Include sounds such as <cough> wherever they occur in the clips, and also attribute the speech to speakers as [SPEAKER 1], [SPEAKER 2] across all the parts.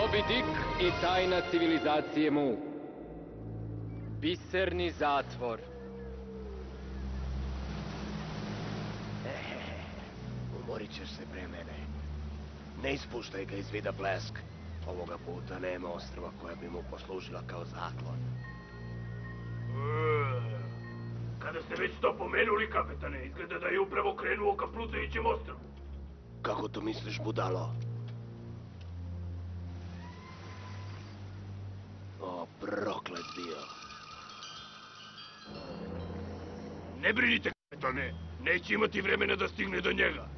[SPEAKER 1] Moby Dick i tajna civilizacije Mu. Biserni zatvor.
[SPEAKER 2] Umorit ćeš se pre mene. Ne ispuštaj ga iz vida blesk. Ovoga puta nema ostrva koja bi mu poslužila kao zaklon.
[SPEAKER 3] Kada ste već to pomenuli, kapetane, izgleda da je upravo krenuo ka plutajućem ostrovu.
[SPEAKER 2] Kako to misliš, budalo?
[SPEAKER 3] Ne brinite, kapetane, neće imati vremena da stigne do njega.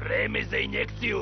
[SPEAKER 3] Vreme za injekciju.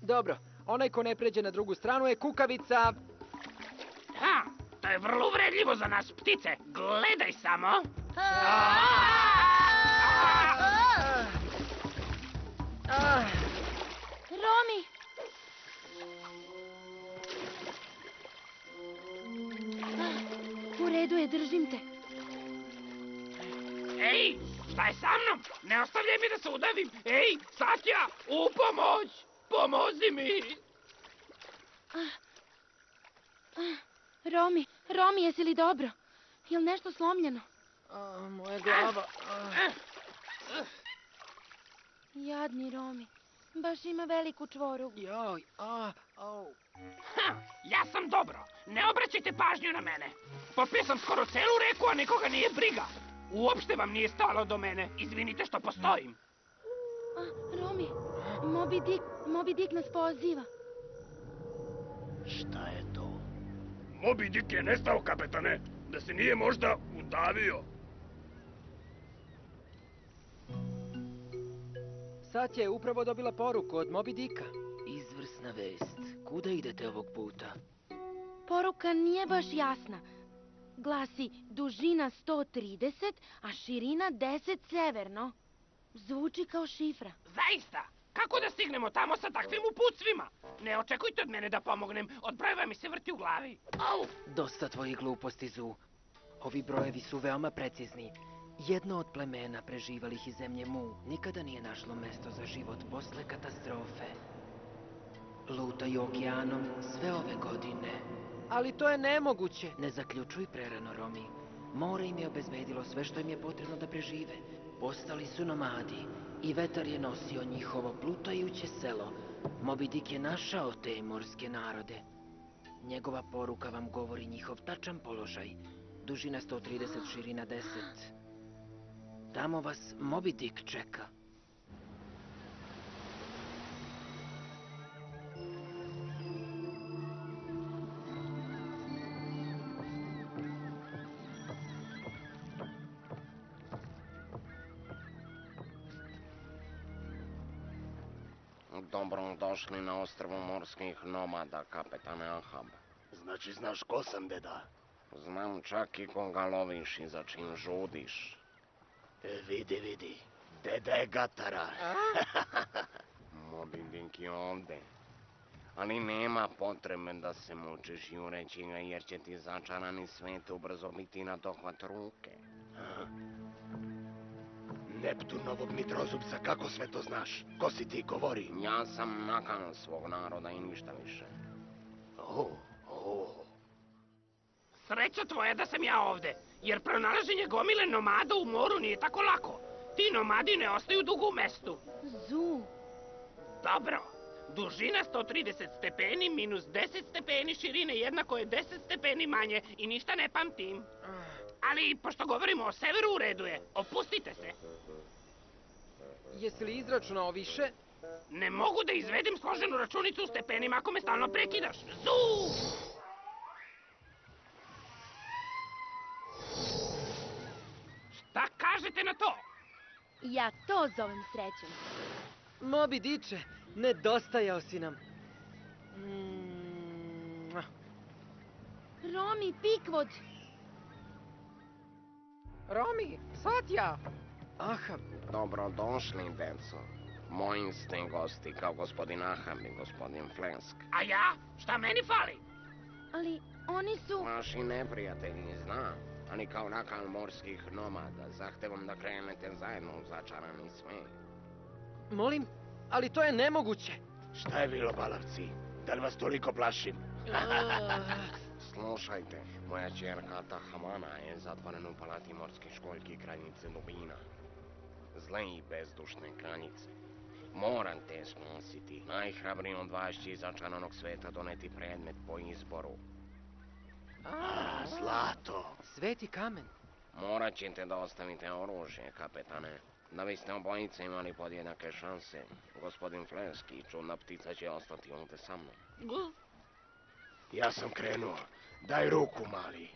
[SPEAKER 4] Dobro, onaj ko ne pređe na drugu stranu je kukavica.
[SPEAKER 3] To je vrlo uvredljivo za nas, ptice. Gledaj samo.
[SPEAKER 5] Romi! U redu je, držim te.
[SPEAKER 3] Ej, šta je sa mnom? Ne ostavljaj mi da se udavim. Ej, Satja, u pomoć! Pomozi mi!
[SPEAKER 5] Romi, Romi, jesi li dobro? Jel nešto slomljeno?
[SPEAKER 4] a, moja glava.
[SPEAKER 5] Jadni Romi. Baš ima veliku čvoru.
[SPEAKER 4] Joj, a, au.
[SPEAKER 3] Ha, ja sam dobro. Ne obraćajte pažnju na mene. Popio sam skoro celu reku, a nikoga nije briga. Uopšte vam nije stalo do mene. Izvinite što postojim.
[SPEAKER 5] A, Romi, Moby Dick, Moby Dick nas poziva.
[SPEAKER 2] Šta je to?
[SPEAKER 3] Moby Dick je nestao, kapetane. Da se nije možda udavio.
[SPEAKER 4] Satja je upravo dobila poruku od Moby Dicka.
[SPEAKER 6] Izvrsna vest. Kuda idete ovog puta?
[SPEAKER 5] Poruka nije baš jasna. Glasi dužina 130, a širina 10 severno. Zvuči kao šifra.
[SPEAKER 3] Zaista? Kako da stignemo tamo sa takvim uputstvima? Ne očekujte od mene da pomognem. Od brojeva mi se vrti u glavi. Au!
[SPEAKER 6] Dosta tvojih gluposti, Zu. Ovi brojevi su veoma precizni. Jedno od plemena preživalih iz zemlje Mu nikada nije našlo mesto za život posle katastrofe. Lutaju okeanom sve ove godine.
[SPEAKER 4] Ali to je nemoguće.
[SPEAKER 6] Ne zaključuj prerano, Romi. More im je obezbedilo sve što im je potrebno da prežive. Postali su nomadi i vetar je nosio njihovo plutajuće selo. Moby Dick je našao te morske narode. Njegova poruka vam govori njihov tačan položaj. Dužina 130, širina 10. Tamo vas Moby Dick čeka.
[SPEAKER 7] Došli na ostrvo morskih nomada, kapetane Ahab.
[SPEAKER 2] Znači, znaš ko sam, deda?
[SPEAKER 7] Znam čak i koga loviš i za čim žudiš.
[SPEAKER 2] E, vidi, vidi. Deda je gatara.
[SPEAKER 7] Moby Dick je ovde. Ali nema potrebe da se mučiš jureći ga jer će ti začarani svet ubrzo biti na dohvat ruke.
[SPEAKER 2] Neptunovog nitrozubca, kako sve to znaš? Ko si ti, govori?
[SPEAKER 7] Ja sam nakan svog naroda i ništa više.
[SPEAKER 2] O, o.
[SPEAKER 3] Sreća tvoja da sam ja ovde, jer pronalaženje gomile nomada u moru nije tako lako. Ti nomadi ne ostaju dugo u mestu.
[SPEAKER 5] Zu,
[SPEAKER 3] Dobro. Dužina 130 stepeni minus 10 stepeni širine jednako je 10 stepeni manje i ništa ne pamtim. Ali, pošto govorimo o severu, u redu je. Opustite se.
[SPEAKER 4] Jesi li izračunao više?
[SPEAKER 3] Ne mogu da izvedem složenu računicu u stepenima ako me stalno prekidaš. Zu! Šta kažete na to?
[SPEAKER 5] ja to zovem srećom.
[SPEAKER 4] Moby Diče, nedostajao si nam. Mm.
[SPEAKER 5] Romi, pikvod.
[SPEAKER 4] Romi, Satja. Aha,
[SPEAKER 7] Dobro došli, deco. Moji ste gosti kao gospodin Ahab i gospodin Flesk.
[SPEAKER 3] A ja? Šta meni fali?
[SPEAKER 5] Ali oni su...
[SPEAKER 7] Vaši neprijatelji, znam. Ali kao nakon morskih nomada, zahtevam da krenete zajedno u začarani svijet.
[SPEAKER 4] Molim, ali to je nemoguće.
[SPEAKER 2] Šta je bilo, balavci? Da li vas toliko plašim?
[SPEAKER 7] Slušajte, moja čerka Tahamana je zatvorena u palati morske školjke kraljice Dubina. Zle i bezdušne kraljice. Moram te spasiti. Najhrabriji od vas će iz začaranog sveta doneti predmet po izboru.
[SPEAKER 2] A, zlato.
[SPEAKER 4] Sveti kamen.
[SPEAKER 7] Morat ćete da ostavite oružje, kapetane. Da biste obojice imali podjednake šanse. Gospodin Flesk i čudna ptica će ostati ovdje sa mnom.
[SPEAKER 2] Ja sam krenuo. Daj ruku, mali.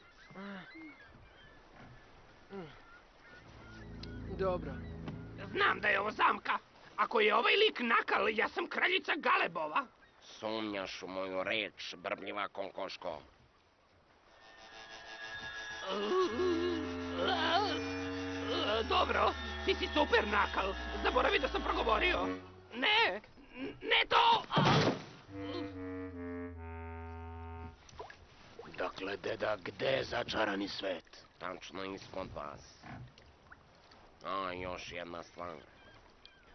[SPEAKER 4] Dobro.
[SPEAKER 3] Znam da je ovo zamka. Ako je ovaj lik nakal, ja sam kraljica Galebova.
[SPEAKER 7] Sumnjaš u moju reč, brbljiva kokoško.
[SPEAKER 3] Dobro, ti si super nakal. Zaboravi da sam progovorio. Ne, ne to!
[SPEAKER 2] Dakle, deda, gde je začarani svet?
[SPEAKER 7] Tačno ispod vas. A, još jedna stvar.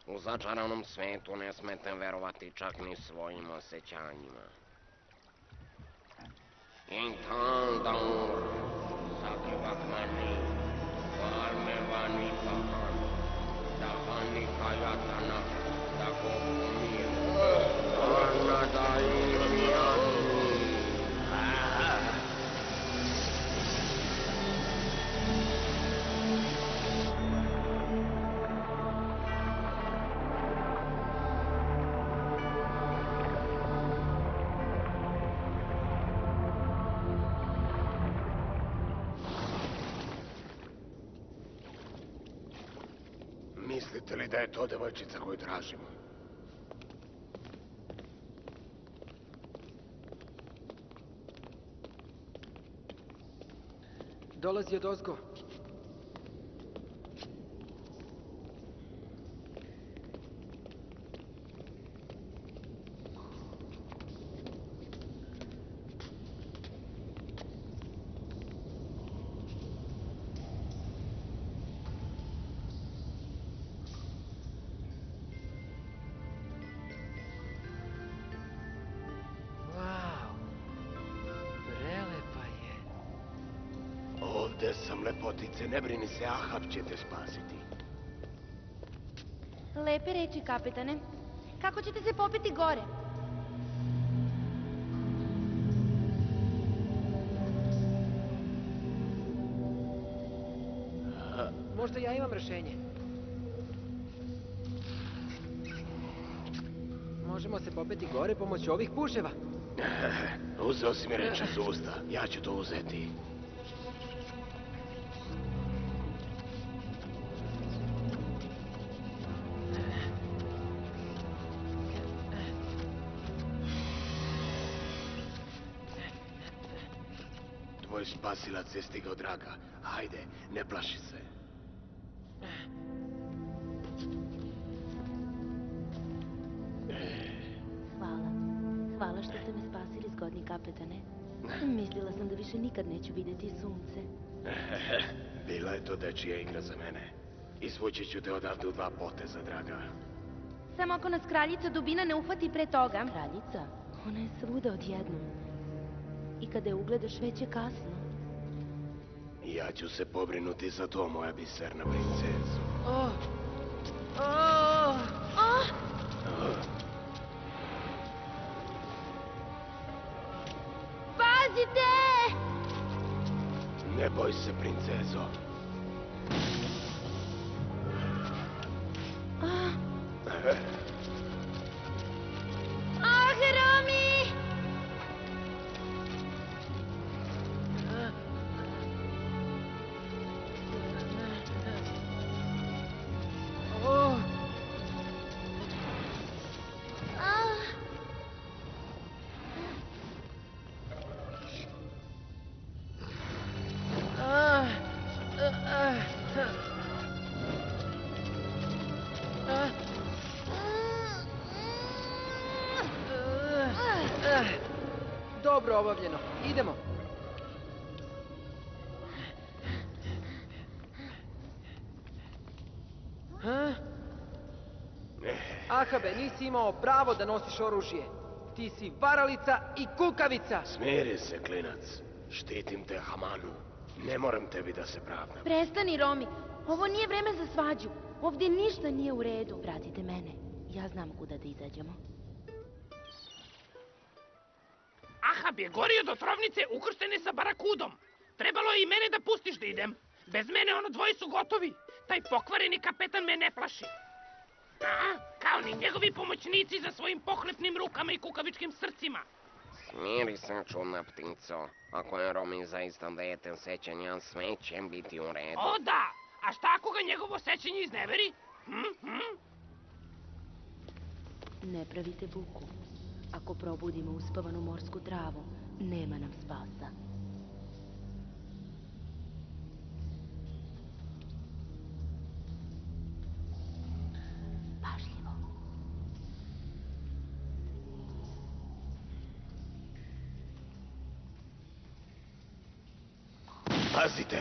[SPEAKER 7] U začaranom svetu ne smete verovati čak ni svojim osjećanjima. Intandar, sakivak mani, varme vani pahan, da hani kajatana, da kopumir, ana da imjani.
[SPEAKER 2] To devojčica koju tražimo?
[SPEAKER 4] Dolazi od ozgo.
[SPEAKER 2] Brini se, Ahab će te spasiti.
[SPEAKER 5] Lepe reči, kapetane. Kako ćete se popeti gore?
[SPEAKER 4] Možda ja imam rešenje. Možemo se popeti gore pomoću ovih puševa. <laughs>
[SPEAKER 2] Uzeo si mi reč iz usta. Ja ću to uzeti. Spasilac je stigao, draga. Hajde, ne plaši se.
[SPEAKER 5] Hvala. Hvala što ste me spasili, zgodni kapetane. Mislila sam da više nikad neću vidjeti sunce. <laughs>
[SPEAKER 2] Bila je to dečija igra za mene. Izvući ću te odavde u dva poteza, draga.
[SPEAKER 5] Samo ako nas kraljica Dubina ne uhvati pre toga. Kraljica? Ona je svuda odjednom. I kada je ugledaš, već je kasno.
[SPEAKER 2] Ja ću se pobrinuti za to, moja biserna princezo.
[SPEAKER 4] Oh. Oh.
[SPEAKER 5] Ah! Pazite!
[SPEAKER 2] Ne boj se, princezo.
[SPEAKER 5] Ah,
[SPEAKER 4] Ha? Ahabe, nisi imao pravo da nosiš oružje. Ti si varalica i kukavica.
[SPEAKER 2] Smiri se, klinac. Štitim te, Hamanu. Ne moram tebi da se pravdam.
[SPEAKER 5] Prestani, Romi. Ovo nije vreme za svađu. Ovdje ništa nije u redu. Pratite mene. Ja znam kuda da izađemo.
[SPEAKER 3] Ahab je gorio do trovnice ukrštene sa barakudom. Trebalo je i mene da pustiš da idem. Bez mene ono dvoje su gotovi. Taj pokvareni kapetan me ne plaši. A, kao ni njegovi pomoćnici za svojim pohlepnim rukama i kukavičkim srcima.
[SPEAKER 7] Smiri se, čudna ptico. Ako je Romi zaista dete sećanja, sve će biti u redu.
[SPEAKER 3] O da! A šta ako ga njegovo sećanje izneveri? Hm, hm?
[SPEAKER 5] Ne pravite buku. Ako probudimo uspavanu morsku travu, nema nam spasa.
[SPEAKER 2] Pazite!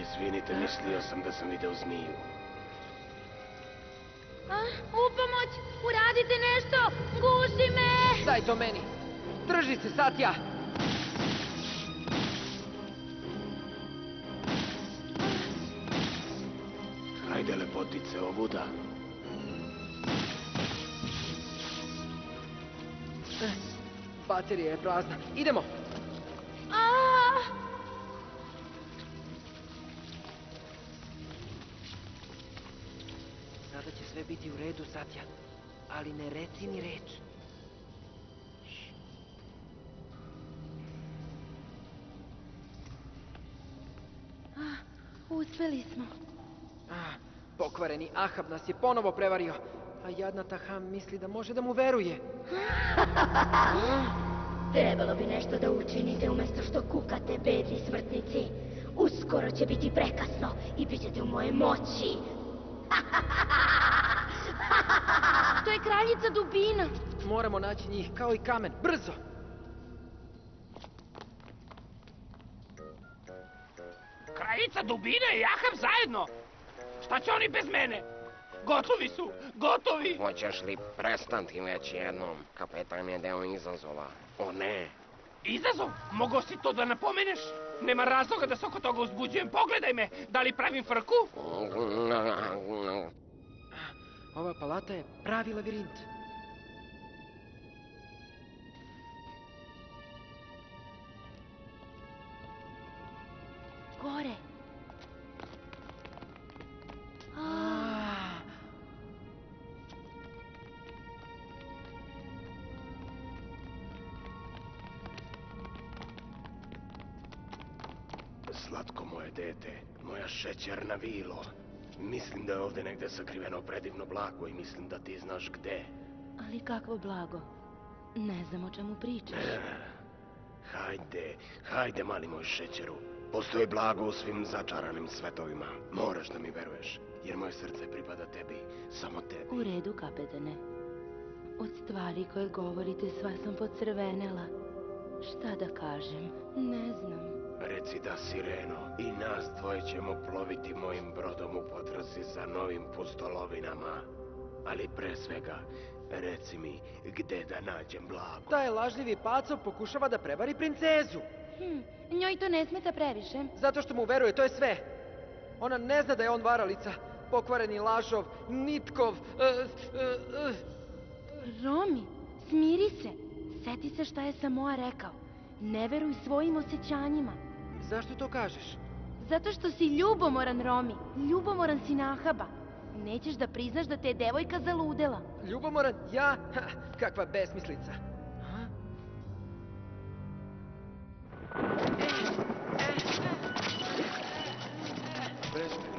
[SPEAKER 2] Izvinite, mislio sam da sam video zmiju.
[SPEAKER 5] A, u pomoć! Uradite nešto! Guši me!
[SPEAKER 4] Daj to meni. Drži se, Satja.
[SPEAKER 2] Hajde, lepotice, ovuda.
[SPEAKER 4] Baterija je prazna. Idemo.
[SPEAKER 6] Satja. Ali ne reci ni reč.
[SPEAKER 5] Uspeli smo.
[SPEAKER 4] Ah, pokvareni Ahab nas je ponovo prevario. A jadna Taham misli da može da mu veruje. <laughs>
[SPEAKER 8] Trebalo bi nešto da učinite umjesto što kukate, bedni smrtnici. Uskoro će biti prekasno i bit ćete u moje moći. <laughs> <laughs>
[SPEAKER 5] To je kraljica Dubina.
[SPEAKER 4] Moramo naći njih kao i kamen. Brzo!
[SPEAKER 3] Kraljica Dubina i Ahab zajedno. Šta će oni bez mene? Gotovi su, gotovi.
[SPEAKER 7] Hoćeš li prestati već jednom? Kapetan je deo izazova. O ne!
[SPEAKER 3] Izazov? Mogao si to da napomeneš? Nema razloga da se oko toga uzbuđujem. Pogledaj me, da li pravim frku?
[SPEAKER 4] Ova palata je pravi lavirint.
[SPEAKER 5] Gore.
[SPEAKER 4] Ah,
[SPEAKER 2] Slatko moje dete, moja šećerna vilo. Da je ovdje negdje sakriveno predivno blago i mislim da ti znaš gde.
[SPEAKER 5] Ali kakvo blago. Ne znam o čemu pričaš.
[SPEAKER 2] Hajde, hajde mali moj šećeru. Postoji blago u svim začaranim svetovima. Moraš da mi veruješ, jer moje srce pripada tebi, samo tebi.
[SPEAKER 5] U redu, kapetane. Od stvari koje govorite sva sam pocrvenela. Šta da kažem? Ne znam.
[SPEAKER 2] Reci da, Sireno, i nas dvoje ćemo ploviti mojim brodom u potrazi za novim pustolovinama. Ali pre svega, reci mi gde da nađem blago.
[SPEAKER 4] taj lažljivi paco pokušava da prevari princezu.
[SPEAKER 5] Hm, njoj to ne smeta previše.
[SPEAKER 4] Zato što mu veruje, to je sve. Ona ne zna da je on varalica. Pokvareni lažov, nitkov. e, e, e.
[SPEAKER 5] Romi, smiri se. Seti se šta je Samoa rekao. Ne veruj svojim osjećanjima.
[SPEAKER 4] Zašto to kažeš?
[SPEAKER 5] Zato što si ljubomoran, Romi. Ljubomoran si na Ahaba. Nećeš da priznaš da te je devojka zaludela.
[SPEAKER 4] Ljubomoran, ja? Ha, kakva besmislica. A?
[SPEAKER 2] Prestani.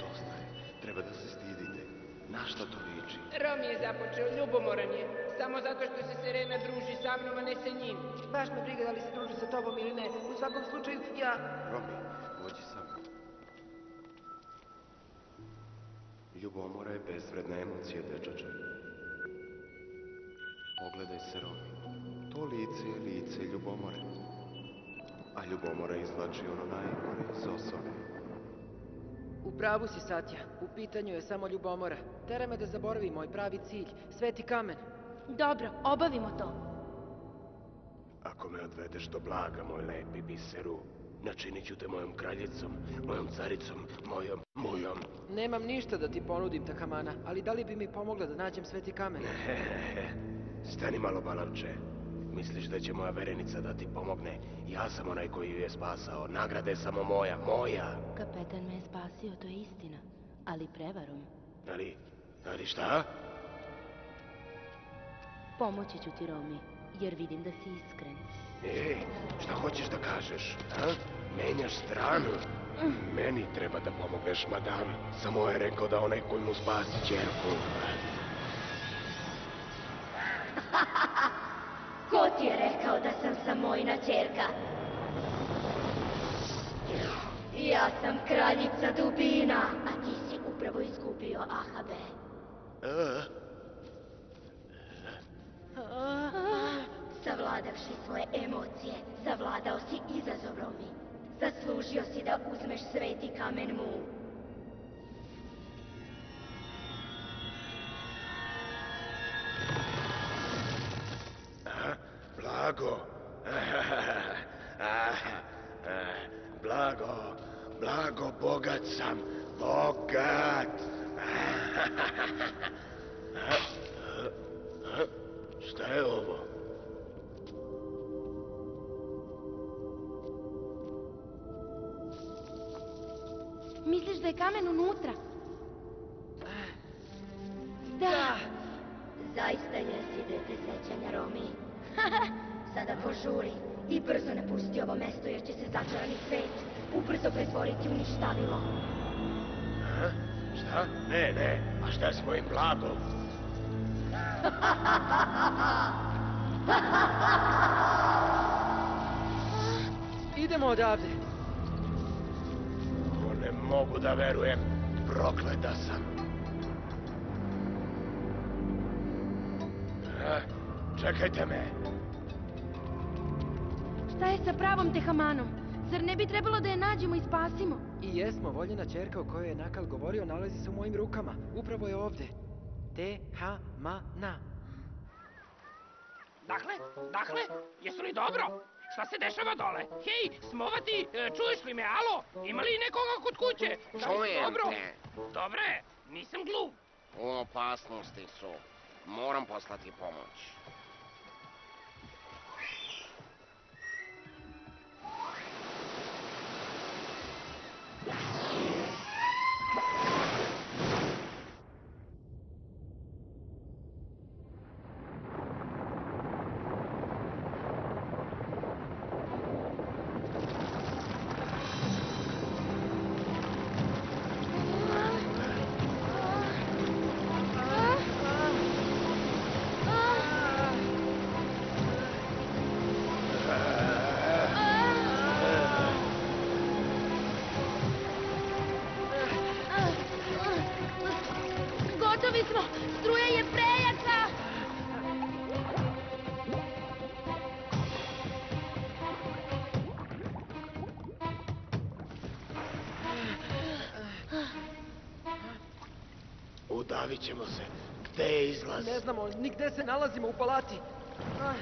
[SPEAKER 2] Dosta je. Treba da se stidite. Na šta to liči?
[SPEAKER 9] Rom je započeo, ljubomoran je. Samo zato što se Serena druži sa mnom, a ne sa njim.
[SPEAKER 4] Baš me briga da li se druži sa tobom ili ne. U svakom slučaju, ja...
[SPEAKER 2] Romi, pođi sa mnom. Ljubomora je bezvredna emocija, dečače. Pogledaj biserom. To lice je lice ljubomore. A ljubomora izvlači ono najgore iz osobe.
[SPEAKER 4] U pravu si, Satja. U pitanju je samo ljubomora. Tere me da zaboravim moj pravi cilj, sveti kamen.
[SPEAKER 5] Dobro, obavimo to.
[SPEAKER 2] Ako me odvedeš do blaga, moj lepi biseru, načinit ću te mojom kraljicom, mojom caricom, mojom mujom.
[SPEAKER 4] Nemam ništa da ti ponudim, Tahamana, ali da li bi mi pomogla da nađem sveti kamen? <laughs>
[SPEAKER 2] Stani malo, balavče. Misliš da će moja verenica da ti pomogne? Ja sam onaj koji ju je spasao. Nagrada je samo moja, moja.
[SPEAKER 5] Kapetan me je spasio, to je istina. Ali prevarom.
[SPEAKER 2] Ali, ali šta?
[SPEAKER 5] Pomoći ću ti, Romi, jer vidim da si iskren.
[SPEAKER 2] Ej, šta hoćeš da kažeš? A? Menjaš stranu? Meni treba da pomogneš, madam. Samo je rekao da onaj koji mu spasi čerku. <laughs>
[SPEAKER 8] Ko ti je rekao da sam samojna čerka? Ja sam kraljica dubina, a ti si upravo izgubio Ahabe.
[SPEAKER 2] A?
[SPEAKER 8] Savladavši svoje emocije, savladao si izazov Romi. Zaslužio si da uzmeš sveti kamen mu. Brzo napusti ovo mesto jer će se začarani svet ubrzo pretvoriti u ništavilo.
[SPEAKER 2] A? Šta? Ne, ne. A šta s mojim blagom? <laughs>
[SPEAKER 4] Idemo odavde.
[SPEAKER 2] O, ne mogu da verujem. Prokleta sam. A? Čekajte me.
[SPEAKER 5] Šta je sa pravom Tehamanom? Zar ne bi trebalo da je nađemo i spasimo?
[SPEAKER 4] I jesmo, voljena čerka o kojoj je Nakal govorio nalazi se u mojim rukama. Upravo je ovde. Te-ha-ma-na.
[SPEAKER 3] Dakle, dakle, jesu li dobro? Šta se dešava dole? Hej, smovati, e, čuješ li me, alo? Ima li nekoga kod kuće?
[SPEAKER 7] Čujem
[SPEAKER 3] dobro?
[SPEAKER 7] te.
[SPEAKER 3] Dobre, nisam glup.
[SPEAKER 7] U opasnosti su. Moram poslati pomoć.
[SPEAKER 2] Ćemo se. Gde je izlaz?
[SPEAKER 4] Ne znamo, nigde se nalazimo u palati. Ah,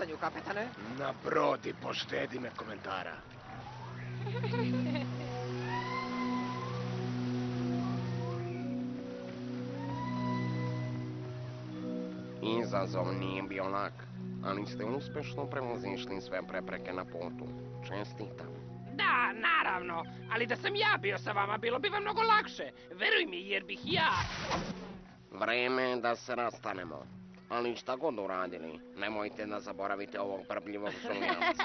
[SPEAKER 4] pecanju, kapetane?
[SPEAKER 2] Na brodi, poštedi me komentara.
[SPEAKER 7] Izazov nije bio lak. ali ste uspješno prevozišli sve prepreke na putu. Čestitam.
[SPEAKER 3] Da, naravno, ali da sam ja bio sa vama, bilo bi vam mnogo lakše. Veruj mi, jer bih ja...
[SPEAKER 7] Vreme je da se rastanemo. Ali šta god uradili, nemojte da zaboravite ovog brbljivog sumnjavca.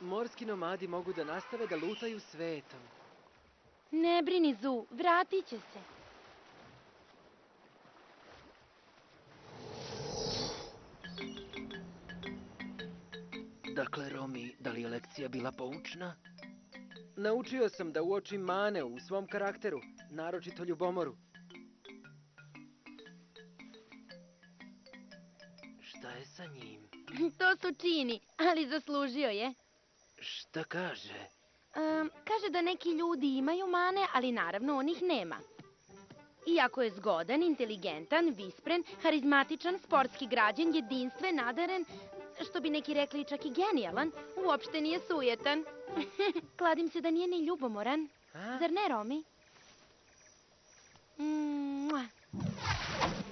[SPEAKER 4] Morski nomadi mogu da nastave da lutaju svetom.
[SPEAKER 5] Ne brini, Zu, vratit će se.
[SPEAKER 6] Dakle, Romi, da li je lekcija bila poučna?
[SPEAKER 4] Naučio sam da uočim mane u svom karakteru, naročito ljubomoru.
[SPEAKER 6] Šta je sa njim? <laughs>
[SPEAKER 5] To su čini, ali zaslužio je.
[SPEAKER 6] Šta kaže?
[SPEAKER 5] Kaže da neki ljudi imaju mane, ali naravno on ih nema. Iako je zgodan, inteligentan, vispren, harizmatičan, sportski građen, jedinstven, nadaren, što bi neki rekli čak i genijalan, uopšte nije sujetan. <laughs> Kladim se da nije ni ljubomoran.
[SPEAKER 4] A?
[SPEAKER 5] Zar ne, Romi? Mua.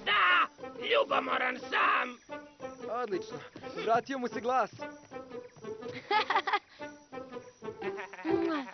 [SPEAKER 3] Da, ljubomoran sam!
[SPEAKER 4] Odlično, vratio mu se glas. <laughs>
[SPEAKER 5] Mua.